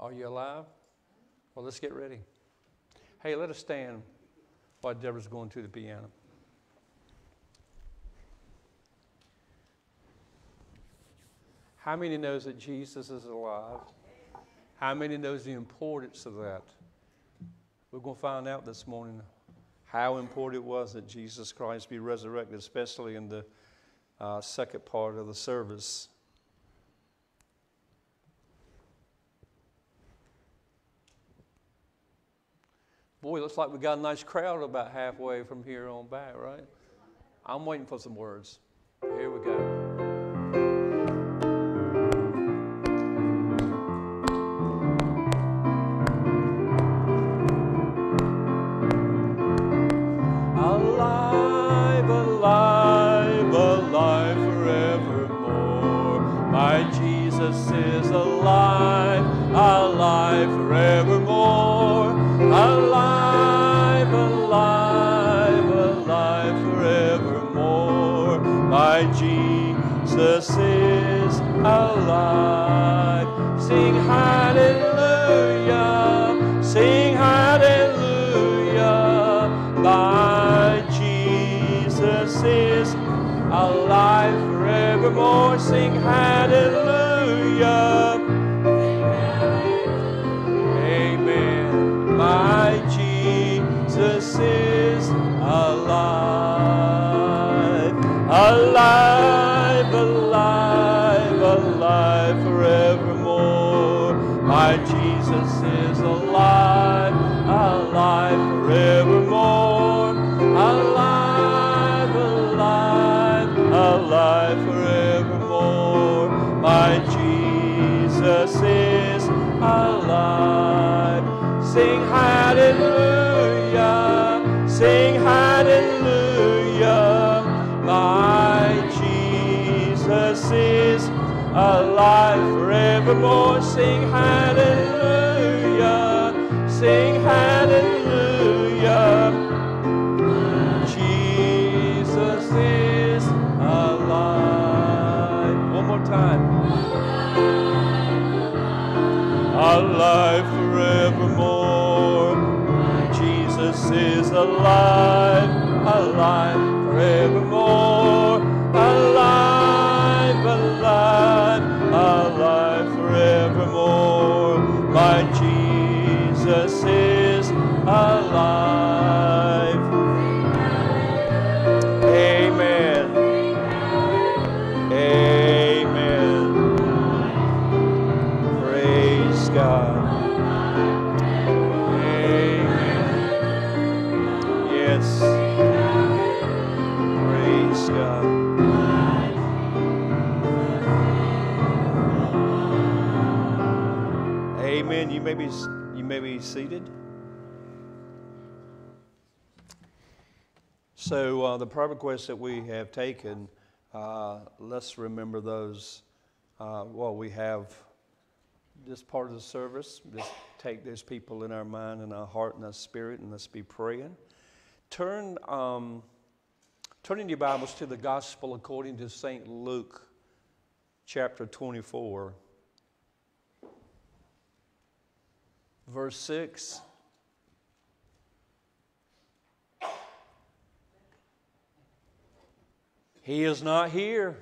Are you alive? Well, let's get ready. Hey, let us stand while Deborah's going to the piano. How many knows that Jesus is alive? How many knows the importance of that? We're going to find out this morning how important it was that Jesus Christ be resurrected, especially in the uh, second part of the service. Boy, looks like we got a nice crowd about halfway from here on back, right? I'm waiting for some words. Here we go. Jesus is alive. Sing hallelujah, sing hallelujah. My Jesus is alive forevermore. Sing hallelujah. Forevermore. Sing hallelujah, sing hallelujah. Jesus is alive. One more time. Alive forevermore. Jesus is alive, uh, the prayer requests that we have taken, uh, let's remember those. Uh, well, we have this part of the service. Just take those people in our mind and our heart and our spirit, and let's be praying. Turn, um, turn in your Bibles to the Gospel according to St. Luke, chapter 24, verse 6. He is not here.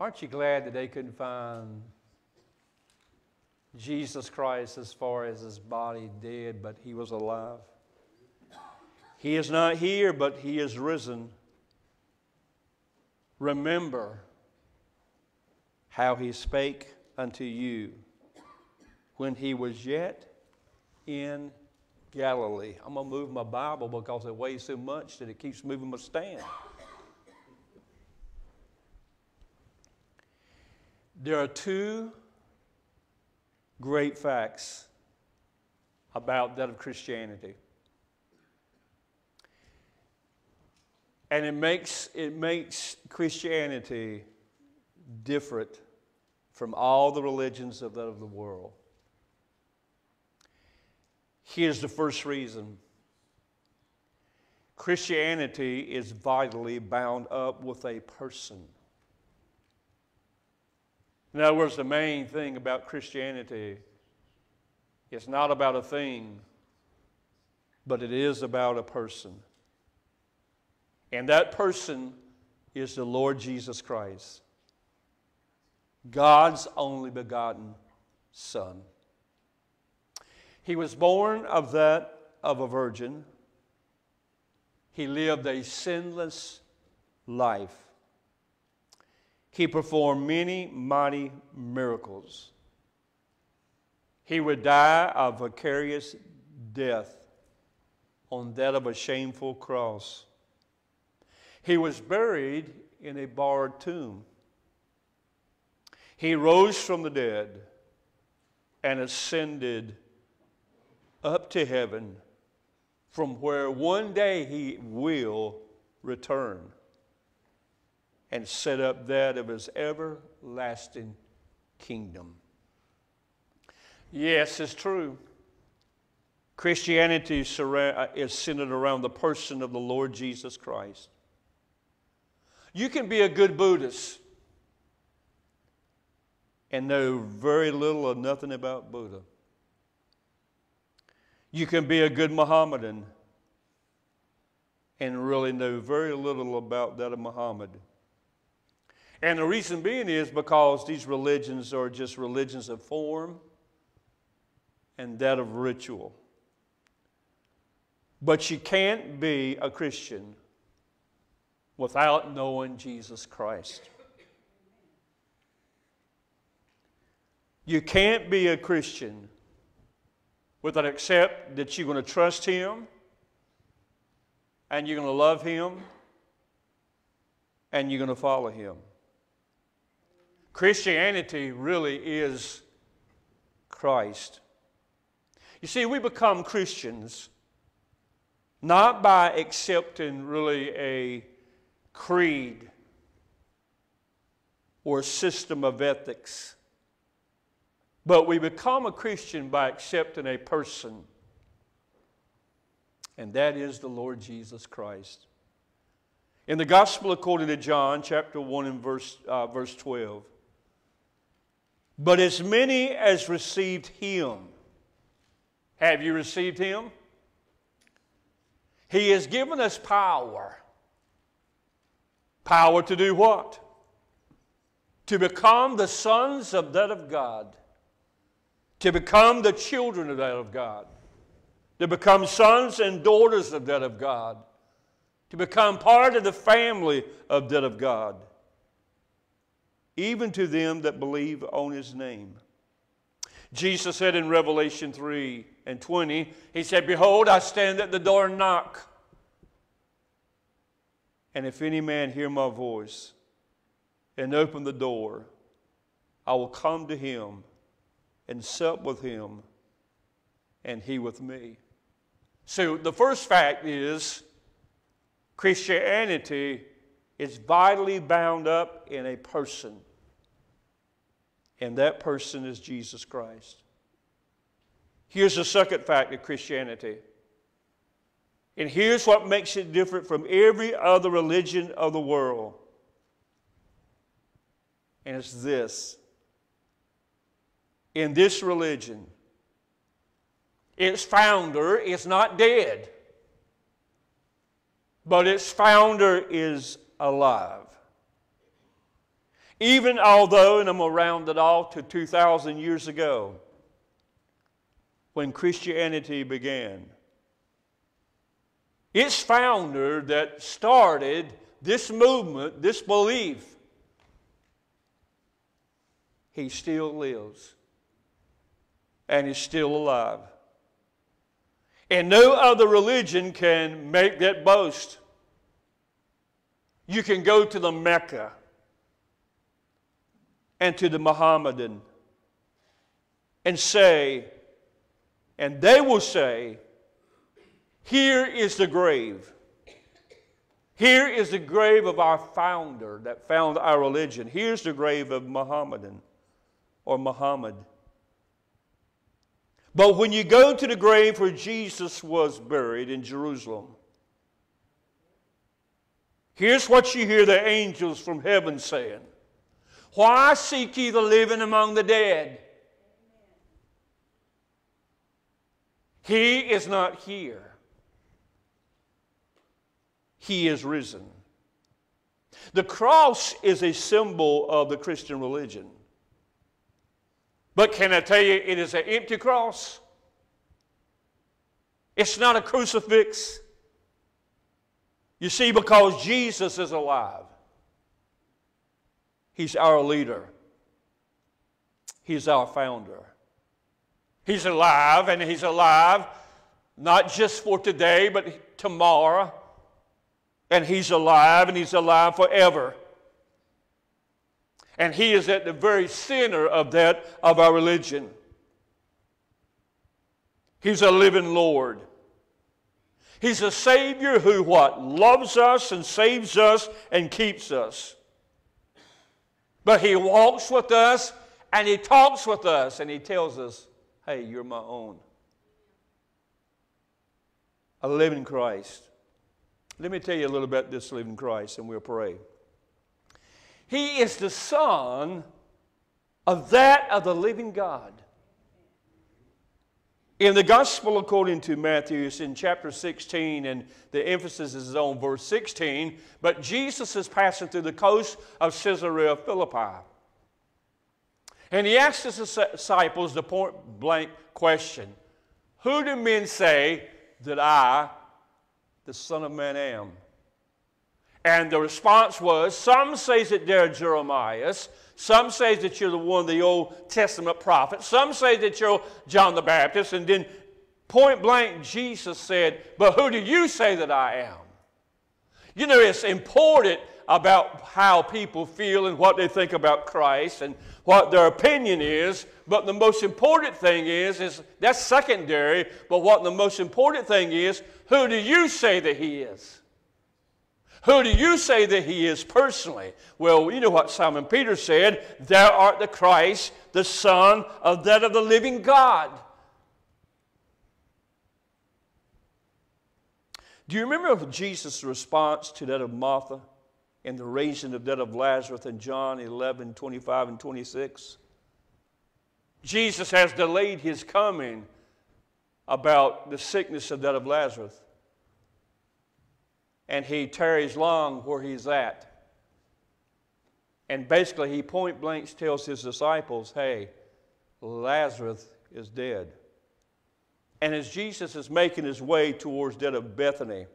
Aren't you glad that they couldn't find Jesus Christ as far as his body dead, but he was alive? He is not here, but he is risen. Remember how he spake unto you when he was yet in Galilee. I'm going to move my Bible because it weighs so much that it keeps moving my stand. There are two great facts about that of Christianity. And it makes, it makes Christianity different from all the religions of the, of the world. Here's the first reason Christianity is vitally bound up with a person. In other words, the main thing about Christianity is not about a thing, but it is about a person. And that person is the Lord Jesus Christ, God's only begotten Son. He was born of that of a virgin. He lived a sinless life. He performed many mighty miracles. He would die a vicarious death on that of a shameful cross. He was buried in a borrowed tomb. He rose from the dead and ascended up to heaven, from where one day he will return and set up that of his everlasting kingdom. Yes, it's true. Christianity uh, is centered around the person of the Lord Jesus Christ. You can be a good Buddhist and know very little or nothing about Buddha. You can be a good Mohammedan and really know very little about that of Muhammad. And the reason being is because these religions are just religions of form and that of ritual. But you can't be a Christian without knowing Jesus Christ. You can't be a Christian without accept that you're going to trust Him and you're going to love Him and you're going to follow Him. Christianity really is Christ. You see, we become Christians not by accepting really a creed or system of ethics, but we become a Christian by accepting a person, and that is the Lord Jesus Christ. In the Gospel according to John, chapter 1 and verse, uh, verse 12, but as many as received him, have you received Him? He has given us power. Power to do what? To become the sons of that of God. To become the children of that of God. To become sons and daughters of that of God. To become part of the family of that of God. Even to them that believe on His name. Jesus said in Revelation 3 and 20, He said, Behold, I stand at the door and knock. And if any man hear my voice and open the door, I will come to him and sup with him and he with me. So the first fact is Christianity is vitally bound up in a person and that person is Jesus Christ. Here's the second fact of Christianity. And here's what makes it different from every other religion of the world. And it's this. In this religion, its founder is not dead, but its founder is alive. Even although, and I'm going to round it off to 2,000 years ago, when Christianity began, its founder that started this movement, this belief, he still lives and is still alive. And no other religion can make that boast. You can go to the Mecca and to the Mohammedan and say, and they will say, Here is the grave. Here is the grave of our founder that found our religion. Here's the grave of Mohammedan or Muhammad. But when you go to the grave where Jesus was buried in Jerusalem, here's what you hear the angels from heaven saying Why seek ye the living among the dead? He is not here. He is risen. The cross is a symbol of the Christian religion. But can I tell you, it is an empty cross. It's not a crucifix. You see, because Jesus is alive, He's our leader, He's our founder. He's alive, and He's alive not just for today, but tomorrow. And He's alive, and He's alive forever. And He is at the very center of that, of our religion. He's a living Lord. He's a Savior who what? Loves us and saves us and keeps us. But He walks with us and He talks with us and He tells us, hey, you're my own. A living Christ. Let me tell you a little about this living Christ and we'll pray. He is the Son of that of the living God. In the Gospel according to Matthew, it's in chapter 16, and the emphasis is on verse 16. But Jesus is passing through the coast of Caesarea Philippi. And he asks his disciples the point blank question Who do men say that I, the Son of Man, am? And the response was some say that they're Jeremiah, some say that you're the one of the Old Testament prophets, some say that you're John the Baptist, and then point blank Jesus said, But who do you say that I am? You know, it's important about how people feel and what they think about Christ and what their opinion is, but the most important thing is, is that's secondary, but what the most important thing is, who do you say that he is? Who do you say that he is personally? Well, you know what Simon Peter said Thou art the Christ, the Son of that of the living God. Do you remember Jesus' response to that of Martha and the raising of that of Lazarus in John 11, 25 and 26? Jesus has delayed his coming about the sickness of that of Lazarus and he tarries long where he's at. And basically, he point blank tells his disciples, hey, Lazarus is dead. And as Jesus is making his way towards that of Bethany,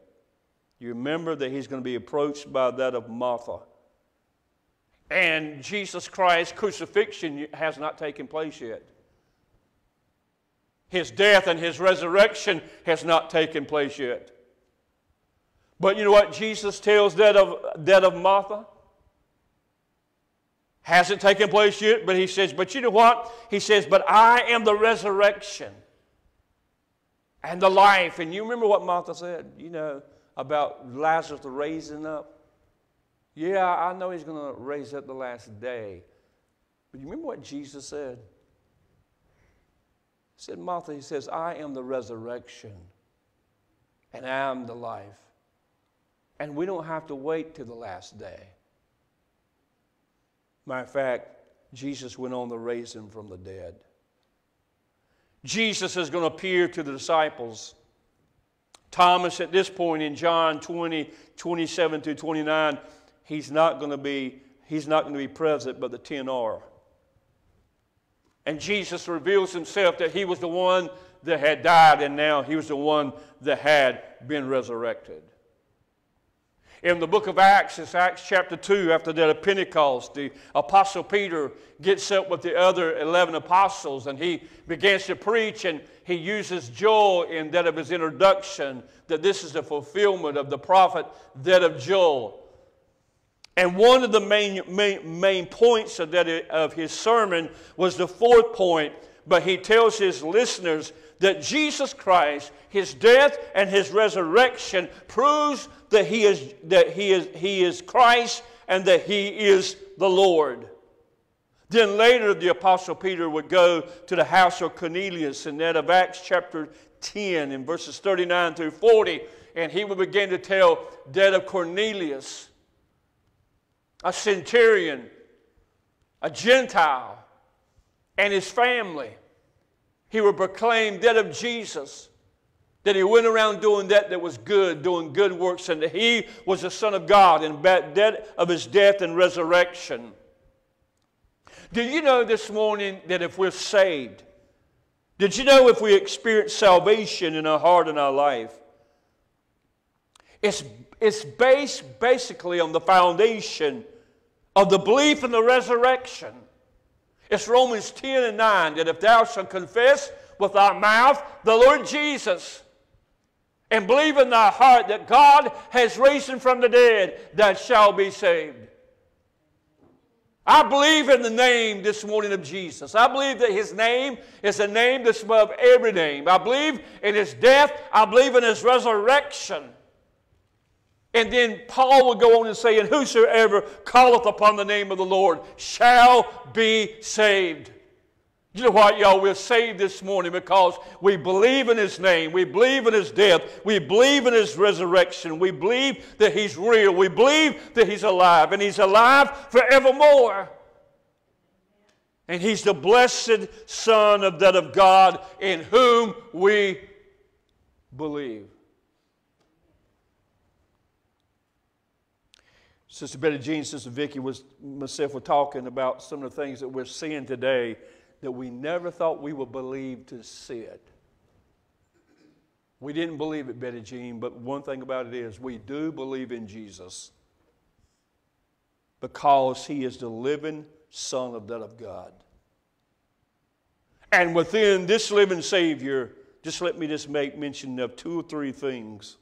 you remember that he's going to be approached by that of Martha. And Jesus Christ's crucifixion has not taken place yet. His death and his resurrection has not taken place yet. But you know what Jesus tells that of, that of Martha? Hasn't taken place yet, but he says, But you know what? He says, But I am the resurrection and the life. And you remember what Martha said, you know, about Lazarus raising up? Yeah, I know he's going to raise up the last day. But you remember what Jesus said? He said, Martha, he says, I am the resurrection and I am the life. And we don't have to wait till the last day. Matter of fact, Jesus went on to raise him from the dead. Jesus is going to appear to the disciples. Thomas, at this point in John 20, 27 to 29, he's not going to be, he's not going to be present, but the ten are. And Jesus reveals himself that he was the one that had died, and now he was the one that had been resurrected. In the book of Acts, it's Acts chapter 2, after that of Pentecost, the apostle Peter gets up with the other 11 apostles and he begins to preach and he uses Joel in that of his introduction that this is the fulfillment of the prophet that of Joel. And one of the main, main, main points of, that, of his sermon was the fourth point, but he tells his listeners that Jesus Christ, his death and his resurrection proves that he is, that he is, he is Christ and that he is the Lord. Then later, the Apostle Peter would go to the house of Cornelius in that of Acts chapter 10 in verses 39 through 40, and he would begin to tell that of Cornelius, a centurion a Gentile, and his family. He would proclaim that of Jesus, that he went around doing that that was good, doing good works, and that he was the Son of God, and that of his death and resurrection. Do you know this morning that if we're saved, did you know if we experience salvation in our heart and our life, it's, it's based basically on the foundation of the belief in the resurrection. It's Romans 10 and 9 that if thou shalt confess with thy mouth the Lord Jesus and believe in thy heart that God has raised him from the dead, thou shalt be saved. I believe in the name this morning of Jesus. I believe that his name is a name that's above every name. I believe in his death. I believe in his resurrection. And then Paul will go on and say, And whosoever calleth upon the name of the Lord shall be saved. You know what, y'all? We're saved this morning because we believe in His name. We believe in His death. We believe in His resurrection. We believe that He's real. We believe that He's alive. And He's alive forevermore. And He's the blessed Son of that of God in whom we believe. Sister Betty Jean, Sister Vicky was myself were talking about some of the things that we're seeing today that we never thought we would believe to see it. We didn't believe it, Betty Jean, but one thing about it is we do believe in Jesus because he is the living Son of that of God. And within this living Savior, just let me just make mention of two or three things.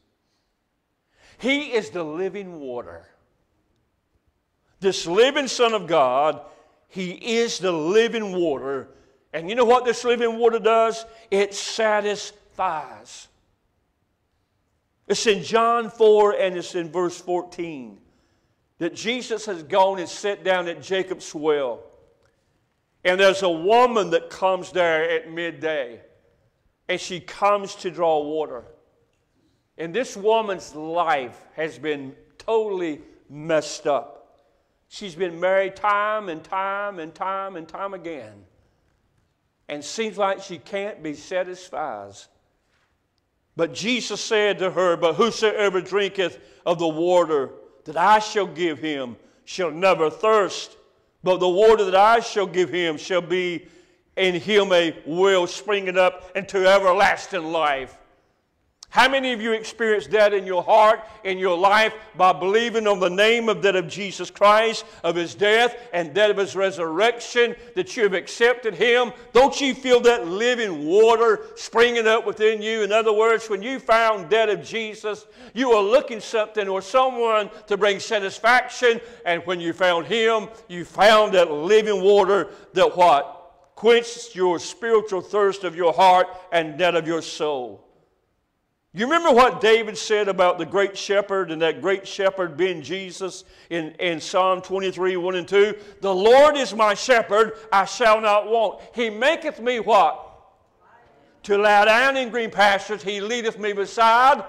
He is the living water. This living Son of God he is the living water. And you know what this living water does? It satisfies. It's in John 4 and it's in verse 14 that Jesus has gone and sat down at Jacob's well. And there's a woman that comes there at midday. And she comes to draw water. And this woman's life has been totally messed up. She's been married time and time and time and time again. And seems like she can't be satisfied. But Jesus said to her, But whosoever drinketh of the water that I shall give him shall never thirst. But the water that I shall give him shall be in him a well springing up into everlasting life. How many of you experienced that in your heart, in your life, by believing on the name of that of Jesus Christ, of his death, and that of his resurrection, that you have accepted him? Don't you feel that living water springing up within you? In other words, when you found that of Jesus, you were looking something or someone to bring satisfaction, and when you found him, you found that living water that what? Quenched your spiritual thirst of your heart and that of your soul. You remember what David said about the great shepherd and that great shepherd being Jesus in, in Psalm 23, 1 and 2? The Lord is my shepherd, I shall not want. He maketh me what? To lie down in green pastures, he leadeth me beside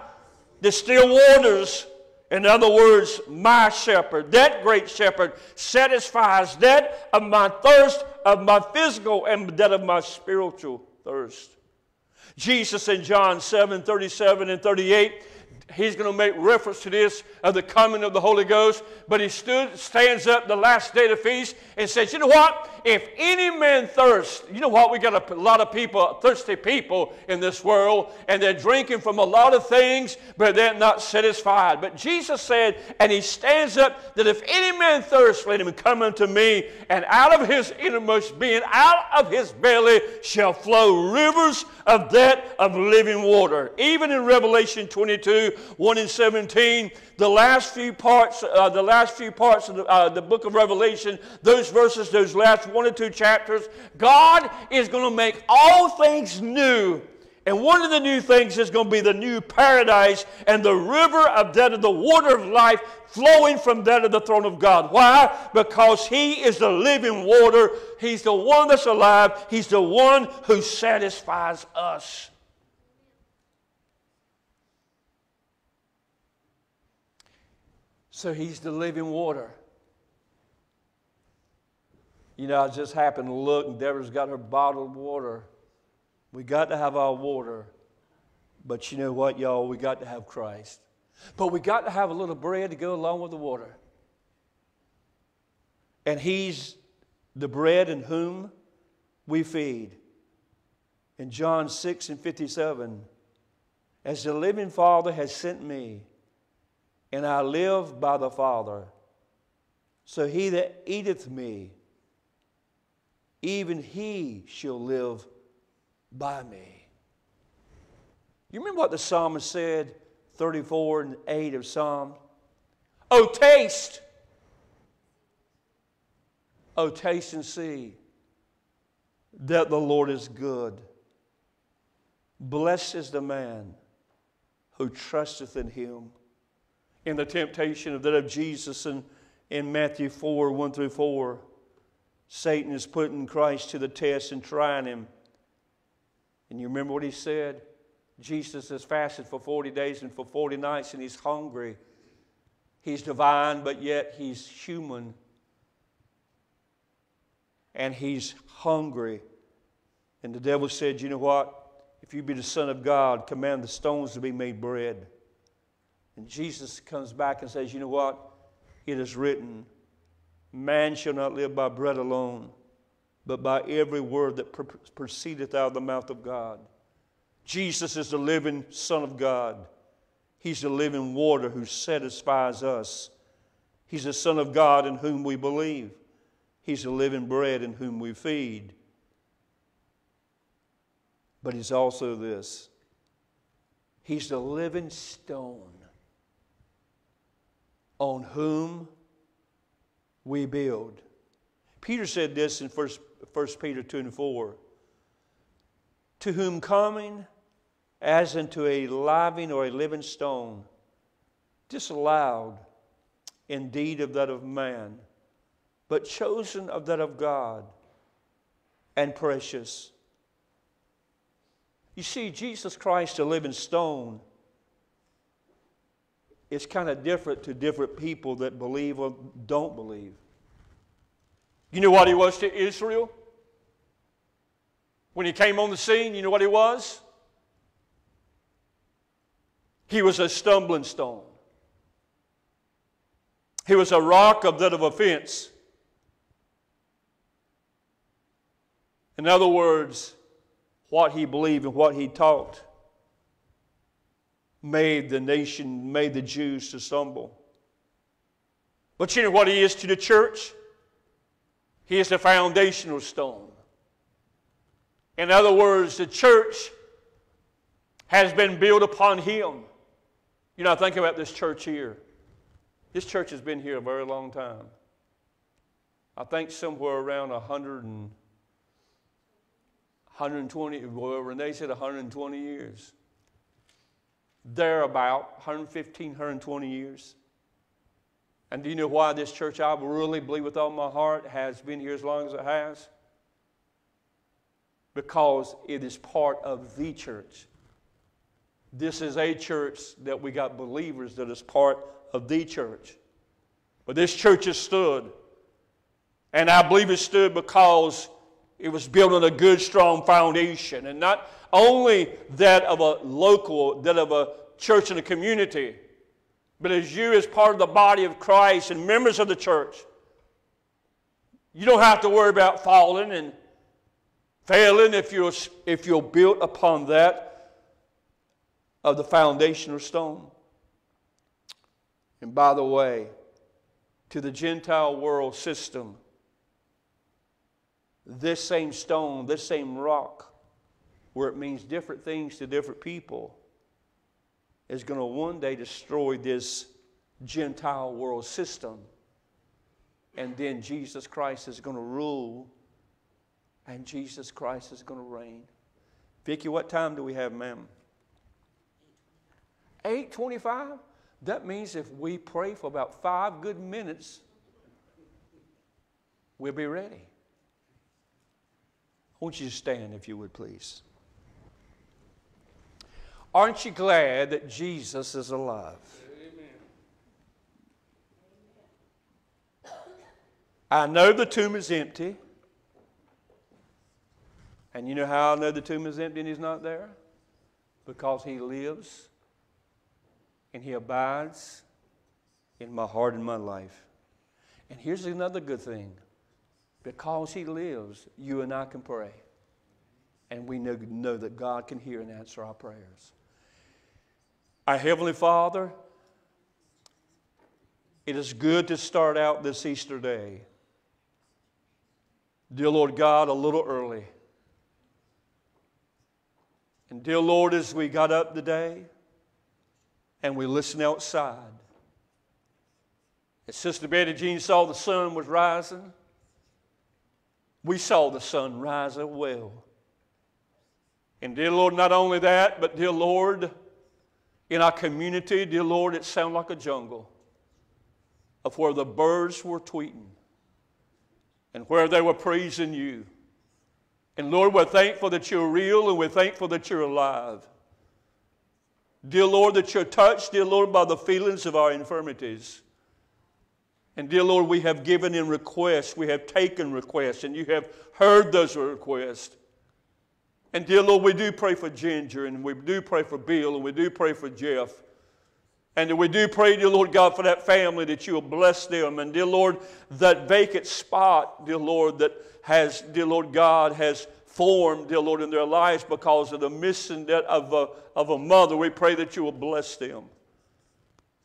the still waters. In other words, my shepherd, that great shepherd, satisfies that of my thirst, of my physical, and that of my spiritual thirst. Jesus in John 7 37 and 38 he's going to make reference to this of the coming of the Holy Ghost. But he stood, stands up the last day of the feast and says, You know what? If any man thirst, you know what? We got a lot of people, thirsty people in this world, and they're drinking from a lot of things, but they're not satisfied. But Jesus said, and he stands up, that if any man thirst, let him come unto me, and out of his innermost being, out of his belly shall flow rivers of that of living water. Even in Revelation 22, 1 and 17, the last few parts, uh, the last few parts of the, uh, the book of Revelation, those verses, those last one or two chapters, God is going to make all things new. And one of the new things is going to be the new paradise and the river of that of the water of life flowing from that of the throne of God. Why? Because He is the living water. He's the one that's alive. He's the one who satisfies us. So He's the living water. You know, I just happened to look, and Deborah's got her bottled water. We got to have our water. But you know what, y'all? We got to have Christ. But we got to have a little bread to go along with the water. And He's the bread in whom we feed. In John 6 and 57, as the living Father has sent me, and I live by the Father, so he that eateth me, even he shall live by me. You remember what the psalmist said, 34 and 8 of Psalm? Oh, taste! Oh, taste and see that the Lord is good. Blessed is the man who trusteth in him. In the temptation of that of Jesus in, in Matthew 4 1 through 4, Satan is putting Christ to the test and trying him. And you remember what he said? Jesus has fasted for 40 days and for 40 nights, and he's hungry. He's divine, but yet he's human. And he's hungry. And the devil said, You know what? If you be the Son of God, command the stones to be made bread. And Jesus comes back and says, You know what? It is written, Man shall not live by bread alone, but by every word that proceedeth out of the mouth of God. Jesus is the living Son of God. He's the living water who satisfies us. He's the Son of God in whom we believe. He's the living bread in whom we feed. But He's also this He's the living stone on whom we build. Peter said this in 1, 1 Peter 2 and 4 To whom coming as into a living or a living stone, disallowed indeed of that of man, but chosen of that of God, and precious. You see, Jesus Christ, a living stone, is kind of different to different people that believe or don't believe. You know what he was to Israel? When he came on the scene, you know what he was? He was a stumbling stone. He was a rock of that of offense. In other words, what he believed and what he taught made the nation, made the Jews to stumble. But you know what he is to the church? He is the foundational stone. In other words, the church has been built upon him. You know, I think about this church here. This church has been here a very long time. I think somewhere around 100 and 120, well, Renee said 120 years. They're about 115, 120 years. And do you know why this church, I really believe with all my heart, has been here as long as it has? Because it is part of the church. This is a church that we got believers that is part of the church. But this church has stood. And I believe it stood because it was built on a good, strong foundation. And not only that of a local, that of a church and a community, but as you, as part of the body of Christ and members of the church, you don't have to worry about falling and failing if you're, if you're built upon that of the foundational stone. And by the way, to the Gentile world system, this same stone, this same rock, where it means different things to different people, is going to one day destroy this Gentile world system. And then Jesus Christ is going to rule, and Jesus Christ is going to reign. Vicki, what time do we have, ma'am? 825? That means if we pray for about five good minutes, we'll be ready. Want you to stand, if you would, please. Aren't you glad that Jesus is alive? I know the tomb is empty. And you know how I know the tomb is empty and he's not there? Because he lives and he abides in my heart and my life. And here's another good thing because he lives, you and I can pray. And we know, know that God can hear and answer our prayers. Our Heavenly Father, it is good to start out this Easter day. Dear Lord God, a little early. And dear Lord, as we got up today and we listened outside, as Sister Betty Jean saw the sun was rising, we saw the sun rise as well. And dear Lord, not only that, but dear Lord, in our community, dear Lord, it sounded like a jungle of where the birds were tweeting and where they were praising you. And Lord, we're thankful that you're real and we're thankful that you're alive. Dear Lord, that you're touched, dear Lord, by the feelings of our infirmities. And dear Lord, we have given in requests, we have taken requests, and you have heard those requests. And dear Lord, we do pray for Ginger, and we do pray for Bill, and we do pray for Jeff. And we do pray, dear Lord God, for that family that you will bless them. And dear Lord, that vacant spot, dear Lord, that has, dear Lord God, has formed, dear Lord, in their lives because of the missing of a, of a mother. We pray that you will bless them.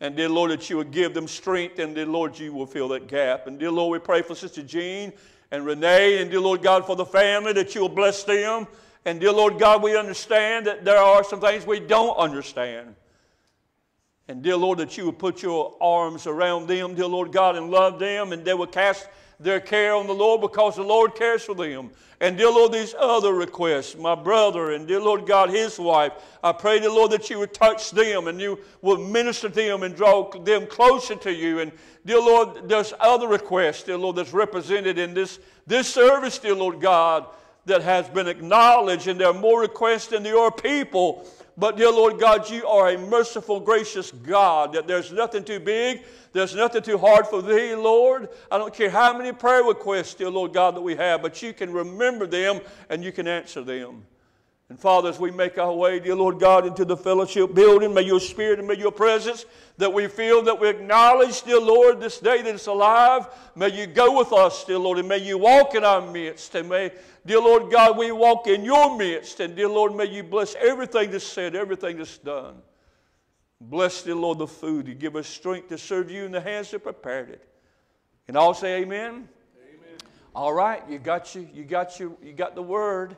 And dear Lord, that you will give them strength, and dear Lord, you will fill that gap. And dear Lord, we pray for Sister Jean and Renee, and dear Lord God, for the family, that you will bless them. And dear Lord God, we understand that there are some things we don't understand. And dear Lord, that you would put your arms around them, dear Lord God, and love them, and they will cast their care on the Lord because the Lord cares for them. And dear Lord, these other requests, my brother and dear Lord God, his wife, I pray, dear Lord, that you would touch them and you would minister to them and draw them closer to you. And dear Lord, there's other requests, dear Lord, that's represented in this, this service, dear Lord God, that has been acknowledged, and there are more requests than there are people. But, dear Lord God, you are a merciful, gracious God, that there's nothing too big, there's nothing too hard for thee, Lord. I don't care how many prayer requests, dear Lord God, that we have, but you can remember them and you can answer them. And Father, as we make our way, dear Lord God, into the fellowship building, may your spirit and may your presence that we feel that we acknowledge, dear Lord, this day that it's alive. May you go with us, dear Lord, and may you walk in our midst. And may, dear Lord God, we walk in your midst. And dear Lord, may you bless everything that's said, everything that's done. Bless, dear Lord, the food. You give us strength to serve you in the hands that prepared it. And all say amen. Amen. All right, you got you, you got you, you got the word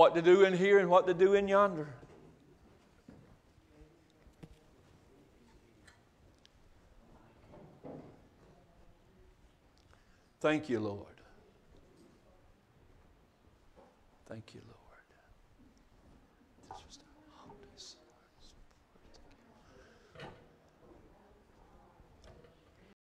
what to do in here and what to do in yonder. Thank you, Lord. Thank you, Lord.